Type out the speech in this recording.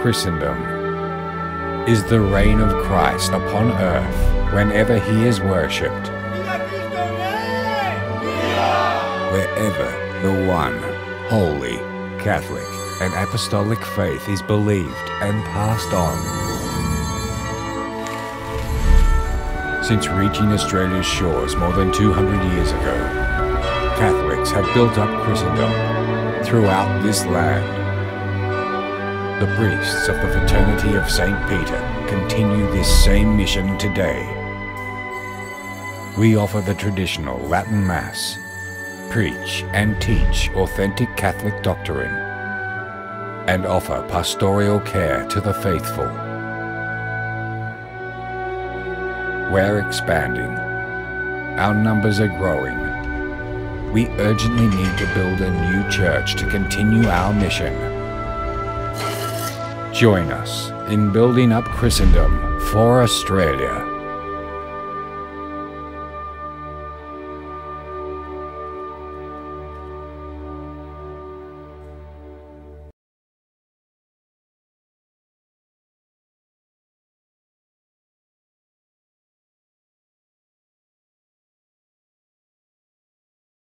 Christendom is the reign of Christ upon earth whenever he is worshipped, wherever the one holy, Catholic, and apostolic faith is believed and passed on. Since reaching Australia's shores more than 200 years ago, Catholics have built up Christendom throughout this land. The priests of the Fraternity of St. Peter continue this same mission today. We offer the traditional Latin Mass, preach and teach authentic Catholic doctrine, and offer pastoral care to the faithful. We're expanding. Our numbers are growing. We urgently need to build a new church to continue our mission. Join us in building up Christendom for Australia.